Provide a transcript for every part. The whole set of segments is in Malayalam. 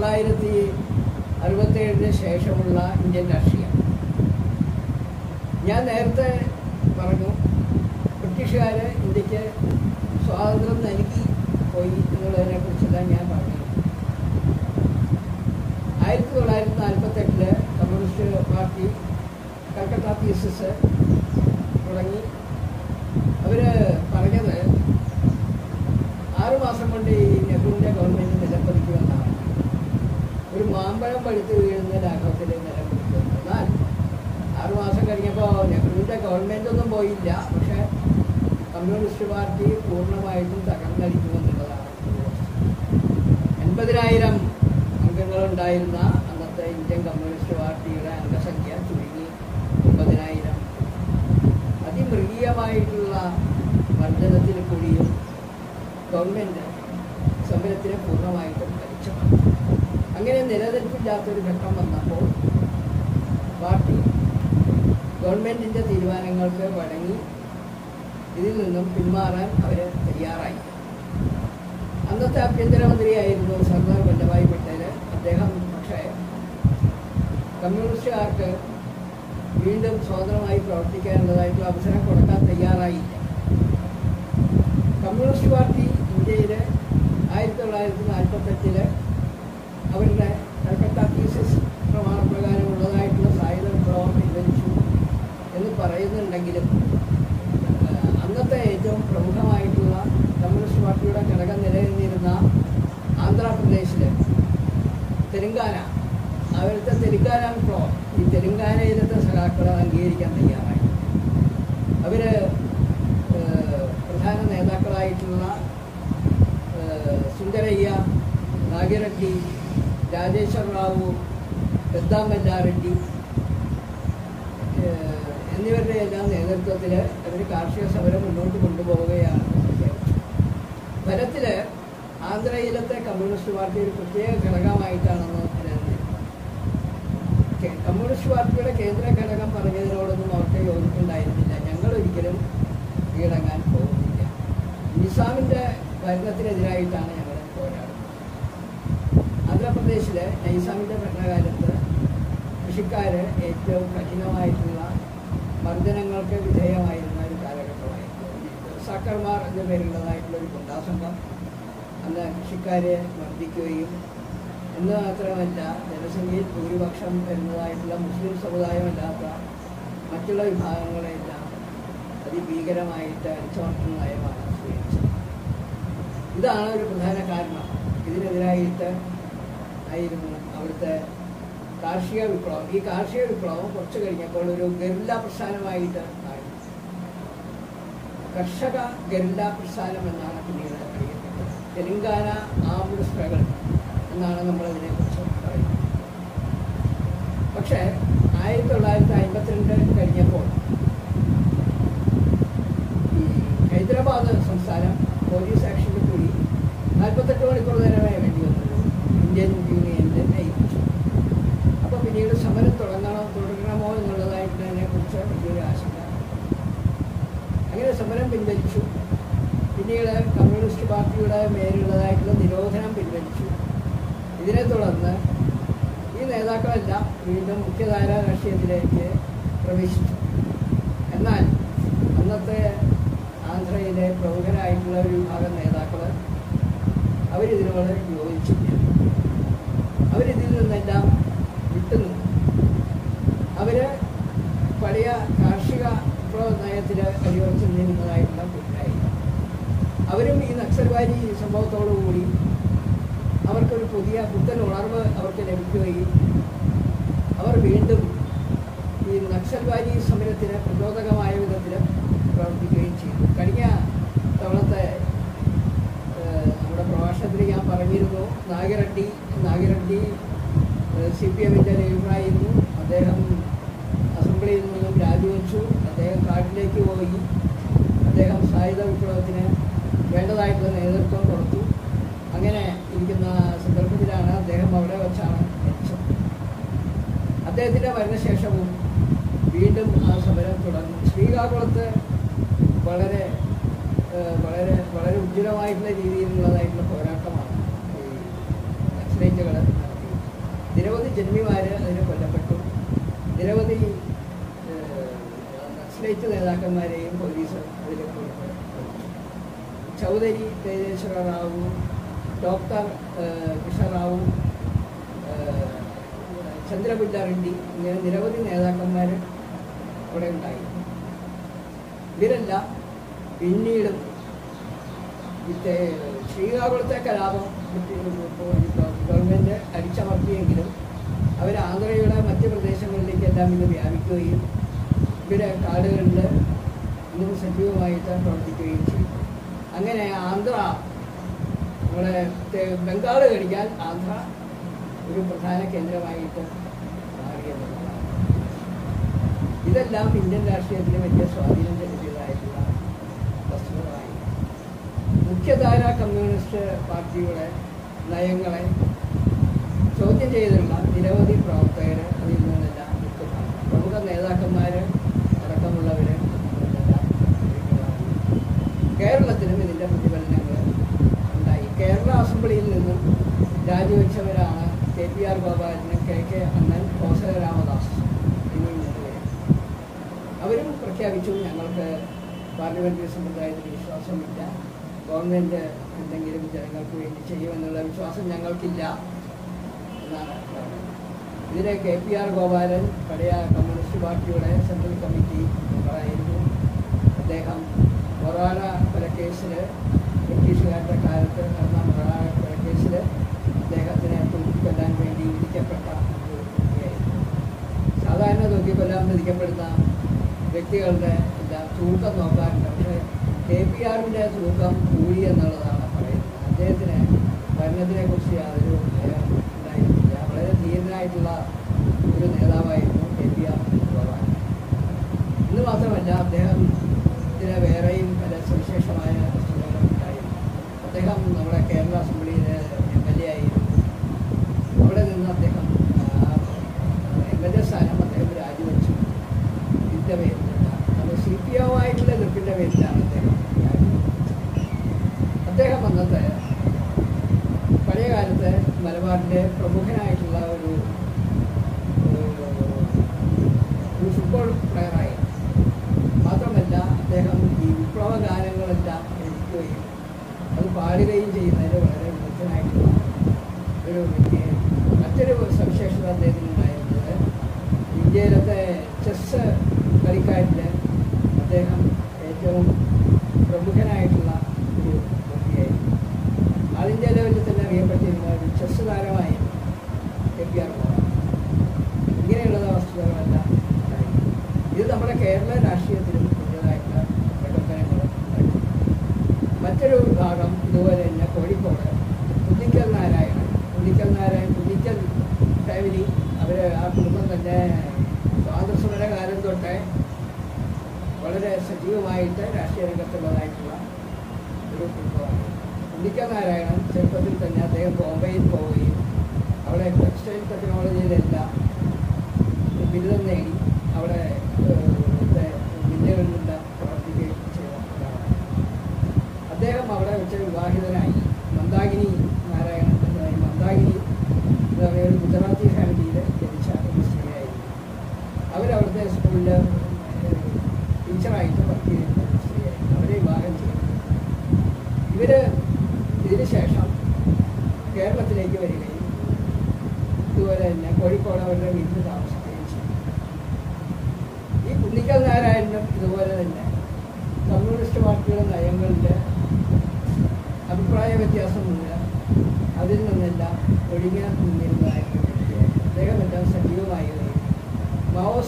തൊള്ളായിരത്തി അറുപത്തേഴിന് ശേഷമുള്ള ഇന്ത്യൻ രാഷ്ട്രീയം. ഞാൻ നേരത്തെ പറഞ്ഞു ബ്രിട്ടീഷുകാർ ഇന്ത്യയ്ക്ക് സ്വാതന്ത്ര്യം നൽകി പോയി എന്നുള്ളതിനെ കുറിച്ചെല്ലാം ഞാൻ പറഞ്ഞു ആയിരത്തി തൊള്ളായിരത്തി നാൽപ്പത്തെട്ടിൽ കമ്മ്യൂണിസ്റ്റ് പാർട്ടി കൽക്കട്ട തീസിസ് തുടങ്ങി. അവർ പറഞ്ഞത് ആറുമാസം കൊണ്ട് ഈ നെഹ്റുവിന്റെ ഗവൺമെന്റ് ഒരു മാമ്പഴം പഴുത്ത് വീഴുന്ന രാഘവത്തിന്റെ നിലം എന്നാൽ ആറു മാസം കഴിഞ്ഞപ്പോൾ നെഹ്റുവിന്റെ ഗവൺമെന്റ് ഒന്നും പോയില്ല. പക്ഷെ കമ്മ്യൂണിസ്റ്റ് പാർട്ടി പൂർണമായിട്ടും തകർന്നടിക്കുമെന്നുള്ളതാണ് എൺപതിനായിരം അംഗങ്ങളുണ്ടായിരുന്ന അന്നത്തെ ഇന്ത്യൻ കമ്മ്യൂണിസ്റ്റ് പാർട്ടിയുടെ അംഗസംഖ്യ ചുരുങ്ങി ഒമ്പതിനായിരം. അതിമൃഗീയമായിട്ടുള്ള വർധനത്തിൽ കൂടിയും ഗവൺമെന്റ് സമരത്തിനെ പൂർണമായിട്ടും വലിച്ചമാണ് അങ്ങനെ നിലനിൽപ്പില്ലാത്തൊരു ഘട്ടം വന്നപ്പോൾ പാർട്ടി ഗവൺമെന്റിന്റെ തീരുമാനങ്ങൾക്ക് വഴങ്ങി ഇതിൽ നിന്നും പിന്മാറാൻ അവർ തയ്യാറായി. അന്നത്തെ ആഭ്യന്തരമന്ത്രിയായിരുന്നു സർദാർ വല്ലഭായ് പട്ടേൽ അദ്ദേഹം പക്ഷേ കമ്മ്യൂണിസ്റ്റുകാർക്ക് വീണ്ടും സ്വതന്ത്രമായി പ്രവർത്തിക്കാനുള്ളതായിട്ടുള്ള അവസരം കൊടുക്കാൻ തയ്യാറായില്ല. കമ്മ്യൂണിസ്റ്റ് പാർട്ടി ഇന്ത്യയിൽ ആയിരത്തി തൊള്ളായിരത്തി നാൽപ്പത്തെട്ടിൽ അവരുടെ കൽക്കട്ട തീസിസ് പ്രമാണപ്രകാരമുള്ളതായിട്ടുള്ള സായുധ വിപ്ലവം പിൻവലിച്ചു എന്ന് പറയുന്നുണ്ടെങ്കിലും ഏഹ്, അന്നത്തെ ഏറ്റവും പ്രമുഖമായിട്ടുള്ള കമ്മ്യൂണിസ്റ്റ് പാർട്ടിയുടെ ഘടകം നിലനിന്നിരുന്ന ആന്ധ്രാപ്രദേശിലെ തെലുങ്കാന അവിടുത്തെ തെലുങ്കാന വിപ്ലവം ഈ തെലുങ്കാനയിലത്തെ സഖാക്കളെ അംഗീകരിക്കാൻ തയ്യാറായി. അവർ പ്രധാന നേതാക്കളായിട്ടുള്ള സുന്ദരയ്യ നാഗിറെഡ്ഡി രാജേശ്വർ റാവു പെദ്ദാമല്ലാറെഡ്ഡി എന്നിവരുടെ എല്ലാം നേതൃത്വത്തിൽ അവർ കാർഷിക സമരം മുന്നോട്ട് കൊണ്ടുപോവുകയാണ് ഫലത്തിൽ ആന്ധ്രയിലത്തെ കമ്മ്യൂണിസ്റ്റ് പാർട്ടി ഒരു പ്രത്യേക ഘടകമായിട്ടാണെന്ന് നിലനിന്നിരുന്നത് കെ- കമ്മ്യൂണിസ്റ്റ് പാർട്ടിയുടെ കേന്ദ്ര ഘടകം പറഞ്ഞതിനോടൊന്നും അവർക്ക് യോജിപ്പുണ്ടായിരുന്നില്ല. ഞങ്ങൾ ഒരിക്കലും കീഴടങ്ങാൻ പോകുന്നില്ല. നിസാമിന്റെ ഭരണത്തിനെതിരായിട്ടാണ് ഞങ്ങൾ പോരാടുന്നത്. ആന്ധ്രാപ്രദേശിലെ നൈസാമിന്റെ ഭരണകാലത്ത് കൃഷിക്കാർ ഏറ്റവും കഠിനമായിട്ടുള്ള മർദ്ദനങ്ങൾക്ക് വിധേയമായിരുന്ന ഒരു കാലഘട്ടമായിരുന്നു. സാക്കർമാർ എന്ന പേരുള്ളതായിട്ടുള്ള ഒരു ഗുണ്ടാസംഘം അന്ന് കൃഷിക്കാരെ മർദ്ദിക്കുകയും എന്ന് മാത്രമല്ല ജനസംഖ്യയിൽ ഭൂരിപക്ഷം വരുന്നതായിട്ടുള്ള മുസ്ലിം സമുദായമല്ലാത്ത മറ്റുള്ള വിഭാഗങ്ങളെല്ലാം അതിഭീകരമായിട്ട് അടിച്ചമർത്തുന്ന നയമാണ് സ്വീകരിച്ചത് ഇതാണ് ഒരു പ്രധാന കാരണം. ഇതിനെതിരായിട്ട് ആയിരുന്നു അവിടുത്തെ കാർഷിക വിപ്ലവം. ഈ കാർഷിക വിപ്ലവം കുറച്ച് കഴിഞ്ഞപ്പോൾ ഒരു ഗറില്ല പ്രസ്ഥാനമായിട്ട് ആയി കർഷക ഗറില്ല പ്രസ്ഥാനം എന്നാണ് പിന്നീട് അറിയപ്പെട്ടത്. തെലങ്കാന ആംഡ് സ്ട്രഗിൾ എന്നാണ് നമ്മൾ ഇതിനെക്കുറിച്ച് പറയുന്നത്. പക്ഷേ ആയിരത്തി തൊള്ളായിരത്തി അമ്പത്തിരണ്ട് കഴിഞ്ഞപ്പോൾ ഈ ഹൈദരാബാദ് സംസ്ഥാനം പോലീസ് ആക്ഷനിൽ കൂടി നാൽപ്പത്തെട്ട് മണിക്കൂർ നേരമേ വേണ്ടി വന്നുള്ളൂ ഇന്ത്യൻ യൂണിയന്റെ നയിപ്പിച്ചു. അപ്പോൾ പിന്നീട് സമരം തുടങ്ങണോ തുടരണമോ എന്നുള്ളതായിട്ടതിനെ കുറിച്ച് വലിയൊരു ആശങ്ക. അങ്ങനെ സമരം പിൻവലിച്ചു. പിന്നീട് കമ്മ്യൂണിസ്റ്റ് പാർട്ടിയുടെ മേലുള്ളതായിട്ടുള്ള നിരോധനം പിൻവലിച്ചു. ഇതിനെ തുടർന്ന് ഈ നേതാക്കളെല്ലാം വീണ്ടും മുഖ്യധാര രാഷ്ട്രീയത്തിലേക്ക് പ്രവേശിച്ചു. എന്നാൽ അന്നത്തെ ആന്ധ്രയിലെ പ്രമുഖരായിട്ടുള്ള ഒരു വിഭാഗം നേതാക്കൾ അവരിതിനോട് യോജിച്ചില്ല. അവരിതിൽ നിന്നെല്ലാം വിട്ടുനിന്നു അവർ പഴയ കാർഷിക നയത്തിൽ അടിയുറച്ചു നിന്നിരുന്നതായിട്ടുള്ള കൂട്ടായി അവരും ഈ നക്സൽവാരി സംഭവത്തോടുകൂടി അവർക്കൊരു പുതിയ പുത്തൻ ഉണർവ് അവർക്ക് ലഭിക്കുകയും അവർ വീണ്ടും ഈ നക്സൽവാദി സമരത്തിന് പ്രചോദകമായ വിധത്തിൽ പ്രവർത്തിക്കുകയും ചെയ്തു. കഴിഞ്ഞ തവണത്തെ നമ്മുടെ പ്രഭാഷണത്തിൽ ഞാൻ പറഞ്ഞിരുന്നു നാഗിരട്ടി നാഗിരട്ടി സി പി എമ്മിന്റെ ലീഡറായിരുന്നു അദ്ദേഹം അസംബ്ലിയിൽ നിന്നും രാജിവെച്ചു. അദ്ദേഹം കാട്ടിലേക്ക് പോയി. അദ്ദേഹം സായുധ വിപ്ലവത്തിന് വേണ്ടതായിട്ടുള്ള നേതൃത്വം കൊടുത്തു. അങ്ങനെ ഇരിക്കുന്ന സന്ദർഭത്തിലാണ് അദ്ദേഹം അവിടെ വെച്ചാണ് മരിച്ചത് അദ്ദേഹത്തിന്റെ മരണശേഷവും വീണ്ടും ആ സമരം തുടർന്നു. ശ്രീകാകുളത്ത് വളരെ വളരെ വളരെ ഉജ്ജ്വലമായിട്ടുള്ള രീതിയിലുള്ളതായിട്ടുള്ള പോരാട്ടമാണ് ഈ നക്സലൈറ്റുകൾ നിരവധി ജന്മിമാർ അതിന് കൊല്ലപ്പെട്ടു. നിരവധി നക്സലൈറ്റ് നേതാക്കന്മാരെയും പോലീസ് അതിൽ കൊല്ലപ്പെട്ടു ചൗധരി തേജേശ്വര റാവു ഡോക്ടർ ഏഹ്, ചന്ദ്രപിള്ള റെഡ്ഡി ഇങ്ങനെ നിരവധി നേതാക്കന്മാർ അവിടെ ഉണ്ടായി. ഇവരെല്ലാം പിന്നീടും ഇത് ശ്രീകാകുളത്തെ കലാപം ഗവൺമെന്റ് അടിച്ചമർത്തിയെങ്കിലും അവർ ആന്ധ്രയുടെ മറ്റ് പ്രദേശങ്ങളിലേക്കെല്ലാം ഇത് വ്യാപിക്കുകയും ഇവരെ കാടുകളിൽ ഇന്നും സജീവമായിട്ട് പ്രവർത്തിക്കുകയും ചെയ്യും അങ്ങനെ ആന്ധ്ര നമ്മുടെ ബംഗാൾ കഴിഞ്ഞാൽ ആന്ധ്ര ഒരു പ്രധാന കേന്ദ്രമായിട്ട് മാറിയെന്നുള്ളതാണ്. ഇതെല്ലാം ഇന്ത്യൻ രാഷ്ട്രീയത്തിന് വലിയ സ്വാധീനം ചെലുത്തിയതായിട്ടുള്ള വസ്തുതകളായി. മുഖ്യധാര കമ്മ്യൂണിസ്റ്റ് പാർട്ടിയുടെ നയങ്ങളെ ചോദ്യം ചെയ്തുള്ള നിരവധി പ്രവർത്തകർ അതിൽ നിന്നെല്ലാം പ്രമുഖ നേതാക്കന്മാർ അടക്കമുള്ളവർ കേരളത്തിലും ഇതിന്റെ ഉണ്ടായി കേരള അസംബ്ലിയിൽ നിന്നും രാജിവെച്ചവരാണ് കെ പി ആർ ഗോപാലനും കെ കെ അണ്ണൻ കോസല രാമദാസ് എന്നീ അവരും പ്രഖ്യാപിച്ചു ഞങ്ങൾക്ക് പാർലമെന്ററി സമ്പ്രദായത്തിൽ വിശ്വാസമില്ല. ഗവൺമെന്റ് എന്തെങ്കിലും ജനങ്ങൾക്ക് വേണ്ടി ചെയ്യുമെന്നുള്ള വിശ്വാസം ഞങ്ങൾക്കില്ല എന്നാണ് ഇതിലെ കെ പി ആർ ഗോപാലൻ പഴയ കമ്മ്യൂണിസ്റ്റ് പാർട്ടിയുടെ സെൻട്രൽ കമ്മിറ്റി മെമ്പറായിരുന്നു. അദ്ദേഹം കൊറോണ കൊലക്കേസിൽ ബ്രിട്ടീഷുകാരുടെ കാലത്ത് നടന്ന മൊറാന കൊലക്കേസിൽ അദ്ദേഹത്തിനെ തൂക്കിക്കൊല്ലാൻ വേണ്ടി വിധിക്കപ്പെട്ട സാധാരണ തൂക്കിക്കൊല്ലാൻ വിധിക്കപ്പെടുന്ന വ്യക്തികളുടെ എല്ലാം തൂക്കം നോക്കാറുണ്ട്. പക്ഷേ കെ പി ആറിന്റെ തൂക്കം എന്നുള്ളതാണ് പറയുന്നത്. അദ്ദേഹത്തിന് ഭരണത്തിനെ കുറിച്ച് യാതൊരു ഭയം വളരെ ധീരനായിട്ടുള്ള ഒരു നേതാവായിരുന്നു കെ പി ആർ ഇന്ന് മാത്രമല്ല അദ്ദേഹം ഇതിന് വേറെയും പല സവിശേഷമായ അദ്ദേഹം നമ്മുടെ കേരള അസംബ്ലിയിലെ എം എൽ എ ആയിരുന്നു. അവിടെ നിന്ന് അദ്ദേഹം എം എൽ എ സ്ഥാനം അദ്ദേഹം രാജിവെച്ചു. ഇതിന്റെ പേരിലാണ് അത് സി പി എമ്മായിട്ടുള്ള എതിർപ്പിന്റെ പേരിലാണ് അദ്ദേഹം അദ്ദേഹം അന്നത്തെ പഴയ കാലത്ത് മലബാറിന്റെ പ്രമുഖനായിട്ടുള്ള ഒരു ഒരു ഫുട്ബോൾ പ്ലെയറായി മാത്രമല്ല അദ്ദേഹം ഈ വിപ്ലവ ഗാനങ്ങളെല്ലാം അത് പാടുകയും ചെയ്യുന്നതിൽ വളരെ വിദഗ്ധനായിട്ടുള്ള ഒരു വ്യക്തിയായിരുന്നു മറ്റൊരു സവിശേഷത അദ്ദേഹത്തിനുണ്ടായിരുന്നത്. ഇന്ത്യയിലത്തെ ചെസ് കളിക്കാരിൽ അദ്ദേഹം ഏറ്റവും പ്രമുഖനായിട്ടുള്ള ഒരു വ്യക്തിയായിരുന്നു. ആൾ ഇന്ത്യ ലെവലിൽ തന്നെ അറിയപ്പെട്ടിരുന്ന ഒരു ചെസ് താരമായി കെ പി ആർ ഗോപാൽ ഇങ്ങനെയുള്ള വസ്തുതകളെല്ലാം ഉണ്ടായിരുന്നു ഇത് നമ്മുടെ കേരള രാഷ്ട്രീയത്തിലും പുതിയതായിട്ടുള്ള പ്രകടനങ്ങൾ ഉണ്ടായിട്ടുണ്ട് മറ്റൊരു ഭാഗം ഇതുപോലെ തന്നെ കോഴിക്കോട് കുന്നിക്കൽ നാരായണൻ കുന്നിക്കൽ നാരായണൻ കുന്നിക്കൽ ഫാമിലി അവർ ആ കുടുംബം തന്നെ സ്വാതന്ത്ര്യ കാലം തൊട്ടേ വളരെ സജീവമായിട്ട് രാഷ്ട്രീയ രംഗത്തുള്ളതായിട്ടുള്ള ഒരു കുടുംബമാണ് കുന്നിക്കൽ നാരായണൻ ചെറുപ്പത്തിൽ തന്നെ അദ്ദേഹം ബോംബെയിൽ പോവുകയും അവിടെ ടെക്സ്റ്റൈൽ ടെക്നോളജിയിലെല്ലാം ബിരുദം നേടി അവിടെ ഏഹ്, ഇവിടുത്തെ മില്ലുകളിലെല്ലാം പ്രവർത്തിക്കുകയും ചെയ്ത ഒരാളാണ് അദ്ദേഹം അവിടെ വെച്ച് വിവാഹിതനായി മന്ദാകിനി നാരായണൻ എന്നതായി മന്ദാകിനി എന്ന് പറയുന്ന ഒരു ഗുജറാത്തി ഫാമിലിയിൽ ജനിച്ച ഒരു സ്ത്രീയായിരുന്നു അവരവിടുത്തെ സ്കൂളിൽ ടീച്ചറായിട്ട് വർക്ക് ചെയ്യുന്ന ഒരു സ്ത്രീയായിരുന്നു അവരെ വിവാഹം ചെയ്തു ഇവർ ഇതിന് ശേഷം കേരളത്തിലേക്ക് വരികയും ഇതുപോലെ തന്നെ കോഴിക്കോട് അവരുടെ വീട്ടിൽ താമസിക്കുകയും ചെയ്തു. ഈ കുന്നിക്കൽ നാരായണനും ഇതുപോലെ തന്നെ കമ്മ്യൂണിസ്റ്റ് പാർട്ടിയുടെ നയങ്ങളുടെ അഭിപ്രായ വ്യത്യാസമുണ്ട്. അതിൽ നിന്നെല്ലാം ഒഴിഞ്ഞു നിന്നിരുന്നതായിട്ട് അദ്ദേഹം എല്ലാം സജീവമായി വരികയും മാവോ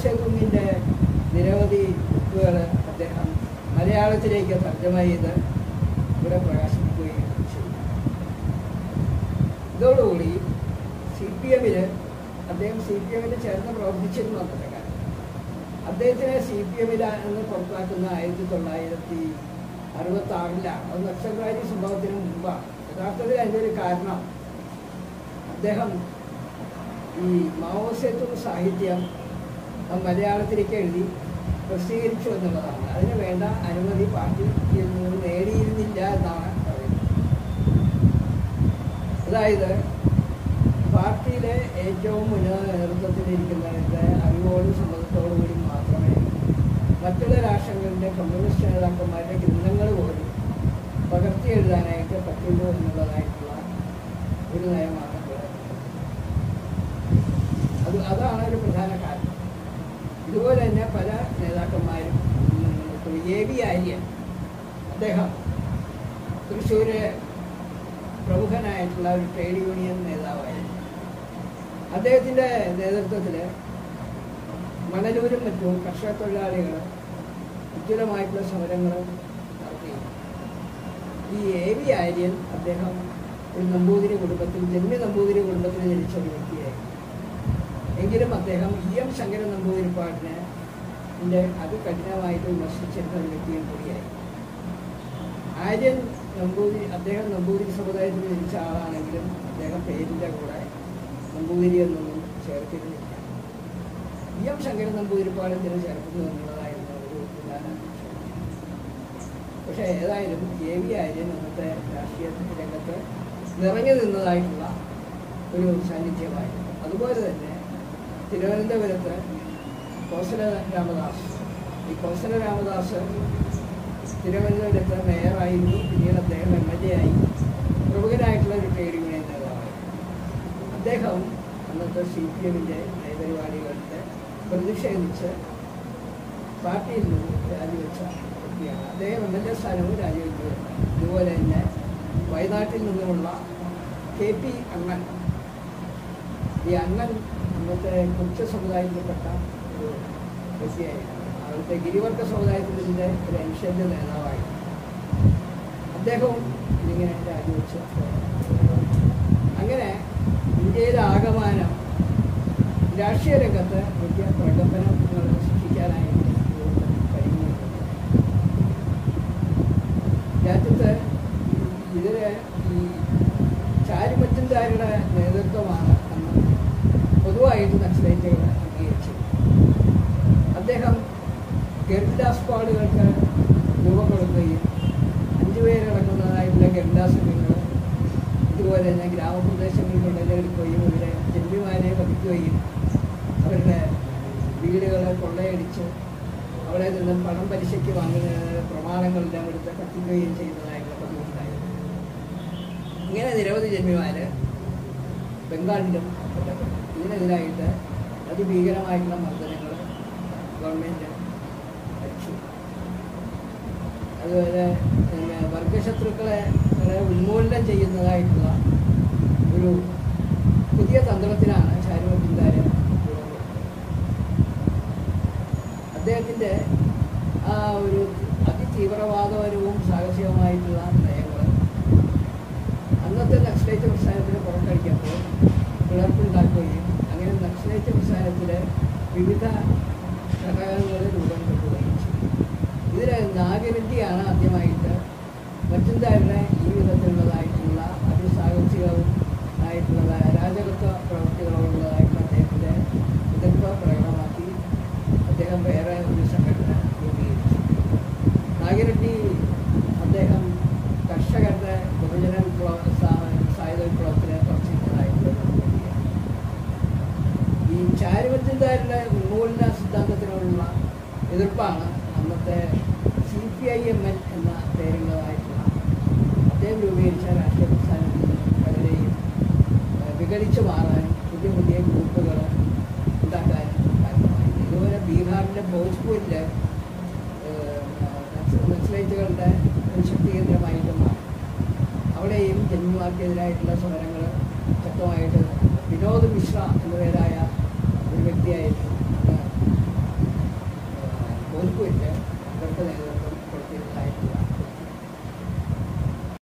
നിരവധി ബുക്കുകൾ അദ്ദേഹം മലയാളത്തിലേക്ക് തർജമ ചെയ്ത് ഇവിടെ പ്രകാശിപ്പിക്കുകയും ചെയ്തു. ഇതോടുകൂടി സി പി എമ്മിന് അദ്ദേഹം സി പി എമ്മിന് ചേർന്ന് പ്രവർത്തിച്ചിരുന്നു അന്നത്തെ കാലം അദ്ദേഹത്തിനെ സി പി എമ്മിൽ എന്ന് പുറത്താക്കുന്ന ആയിരത്തി തൊള്ളായിരത്തി അറുപത്തി ആറിലാണ് അത് നക്സൽബാരി സംഭവത്തിന് മുമ്പാണ്. യഥാർത്ഥത്തിൽ അതിന്റെ ഒരു കാരണം അദ്ദേഹം ഈ മാവോസേത്വ സാഹിത്യം മലയാളത്തിലേക്ക് എഴുതി പ്രസിദ്ധീകരിച്ചു എന്നുള്ളതാണ്. അതിന് വേണ്ട അനുമതി പാർട്ടി നിന്ന് നേടിയിരുന്നില്ല എന്നാണ് പറയുന്നത്. അതായത് ഏറ്റവും ഉന്നത നേതൃത്വത്തിലിരിക്കുന്നവരുടെ അറിവോടും സമ്മതത്തോടു കൂടി മാത്രമേ മറ്റുള്ള രാഷ്ട്രങ്ങളുടെ കമ്മ്യൂണിസ്റ്റ് നേതാക്കന്മാരുടെ ഗ്രന്ഥങ്ങൾ പോലും പകർത്തി എഴുതാനായിട്ട് പറ്റുള്ളൂ എന്നുള്ളതായിട്ടുള്ള ഒരു നയമാണ് അത് അതാണ് ഒരു പ്രധാന കാരണം. ഇതുപോലെ തന്നെ പല നേതാക്കന്മാരും എ വി ആര്യൻ അദ്ദേഹം തൃശ്ശൂര് പ്രമുഖനായിട്ടുള്ള ഒരു ട്രേഡ് യൂണിയൻ നേതാവായിരുന്നു. അദ്ദേഹത്തിന്റെ നേതൃത്വത്തിൽ മണലൂരും മറ്റും കർഷക തൊഴിലാളികൾ ഉജ്ജ്വലമായിട്ടുള്ള സമരങ്ങൾ നടത്തി ഈ എ വി ആര്യൻ അദ്ദേഹം ഒരു നമ്പൂതിരി കുടുംബത്തിൽ ജന്മി നമ്പൂതിരി കുടുംബത്തിൽ ജനിച്ച ഒരു വ്യക്തിയായിരുന്നു. എങ്കിലും അദ്ദേഹം ഇ എം ശങ്കരൻ നമ്പൂതിരിപ്പാടിനെ അത് കഠിനമായിട്ട് വിമർശിച്ചിരുന്ന ഒരു വ്യക്തിയും കൂടിയായി. ആര്യൻ നമ്പൂതിരി അദ്ദേഹം നമ്പൂതിരി സമുദായത്തിൽ ജനിച്ച ആളാണെങ്കിലും അദ്ദേഹം പേരിന്റെ കൂടെ നമ്പൂതിരി എന്നൊന്നും ചേർത്തിരുന്നില്ല. ഇ എം ശങ്കരൻ നമ്പൂതിരിപ്പാട് എന്തിനു ചേർക്കുന്നു എന്നുള്ളതായിരുന്നു ഒരു പ്രധാന പക്ഷേ ഏതായാലും എ വി ആര്യൻ അന്നത്തെ രാഷ്ട്രീയ രംഗത്ത് നിറഞ്ഞു നിന്നതായിട്ടുള്ള ഒരു സാന്നിധ്യമായിരുന്നു. അതുപോലെ തന്നെ തിരുവനന്തപുരത്ത് കോസല രാമദാസ്. ഈ കോസല രാമദാസ് തിരുവനന്തപുരത്ത് മേയറായിരുന്നു. പിന്നീട് അദ്ദേഹം എം എൽ എ ആയി. പ്രമുഖനായിട്ടുള്ള ഒരു ട്രേഡ് അദ്ദേഹം അന്നത്തെ സി പി എമ്മിന്റെ നയപരിപാടികളുടെ പ്രതിഷേധിച്ച് പാർട്ടിയിൽ നിന്ന് രാജിവെച്ച വ്യക്തിയാണ്. അദ്ദേഹം എം എൽ എ സ്ഥാനവും രാജിവെക്കുകയാണ് അതുപോലെ തന്നെ വയനാട്ടിൽ നിന്നുമുള്ള കെ പി അണ്ണൻ ഈ അണ്ണൻ അന്നത്തെ കുറിച്ച സമുദായത്തിൽപ്പെട്ട ഒരു വ്യക്തിയായിരുന്നു. അവിടുത്തെ ഗിരിവർഗ സമുദായത്തിന്റെ ഒരു അനുഷേദ്യ നേതാവായിരുന്നു. അദ്ദേഹവും ഇതിങ്ങനെ രാജിവെച്ച്. അങ്ങനെ ഇന്ത്യയിലെ ആകമാനം രാഷ്ട്രീയ രംഗത്ത് വലിയ പ്രകമ്പനം സൃഷ്ടിക്കാനായിട്ട് കഴിഞ്ഞിട്ടുണ്ട് രാജ്യത്ത് ഇതിന് ഈ ചാരിമറ്റൻകാരുടെ നേതൃത്വമാണ് അന്ന് പൊതുവായിട്ട് നക്സലേറ്റുകൾ അംഗീകരിച്ചത്. അദ്ദേഹം ഗരുഡ സ്ക്വാഡുകൾക്ക് രൂപം കൊടുക്കുകയും അഞ്ചു പേരടങ്ങുന്നതായിട്ടുള്ള ഇതുപോലെ തന്നെ ഗ്രാമപ്രദേശങ്ങളിൽ കൊണ്ടുവരികയും ഇവരെ ജന്മിമാരെ വധിക്കുകയും അവരുടെ വീടുകളെ കൊള്ളയടിച്ച് അവിടെ നിന്നും പണം പലിശയ്ക്ക് വാങ്ങുന്ന പ്രമാണങ്ങളെല്ലാം എടുത്ത് കത്തിക്കുകയും ചെയ്യുന്നതായിട്ടുള്ള പതിവുണ്ടായിരുന്നു ഇങ്ങനെ നിരവധി ജന്മിമാർ ബംഗാളിലും കൊല്ലപ്പെട്ടു. ഇതിനെതിരായിട്ട് അതിഭീകരമായിട്ടുള്ള മർദ്ദനങ്ങൾ ഗവൺമെന്റ് അടിച്ചു. അതുപോലെ വർഗശത്രുക്കളെ ഉന്മൂലനം ചെയ്യുന്നതായിട്ടുള്ള ഒരു പുതിയ തന്ത്രത്തിലാണ് ചാരുമത്തിൻകാരൻ അദ്ദേഹത്തിന്റെ ആ ഒരു അതിതീവ്രവാദപരവും സാഹസികവുമായിട്ടുള്ള നയങ്ങൾ അന്നത്തെ നക്സലൈറ്റ് പ്രസ്ഥാനത്തിന് പുറത്തടിക്കുമ്പോൾ പിളർപ്പുണ്ടാക്കുകയും അങ്ങനെ നക്സലൈറ്റ് പ്രസ്ഥാനത്തിലെ വിവിധ ഘടകങ്ങൾ രൂപം കൊള്ളുകയും ചെയ്തു. ഇതിൽ നാഗവിദ്യയാണ് ആദ്യമായിട്ട് മറ്റുണ്ടാരുടെ ഈ വിധത്തിലുള്ളതായിട്ടുള്ള അതിസാഹസികവും ആയിട്ടുള്ള അരാജകത്വ പ്രവൃത്തികളോടുള്ളതായിട്ടുള്ള സംഘടിച്ച് മാറാനും പുതിയ പുതിയ ഗ്രൂപ്പുകൾ ഉണ്ടാക്കാനും ഇതുപോലെ ബീഹാറിന്റെ ഭോജ്പൂരിൽ നക്സലൈറ്റുകളുടെ ശക്തി കേന്ദ്രമായിട്ട് മാറി. അവിടെയും ജന്മിമാർക്കെതിരായിട്ടുള്ള സമരങ്ങൾ ശക്തമായിട്ട് വിനോദ് മിശ്ര എന്ന പേരായ ഒരു വ്യക്തിയായിരുന്നു ഭോജ്പൂരിന്റെ ഇവർക്ക് നേതൃത്വം കൊടുത്തിട്ടുണ്ടായിരുന്നു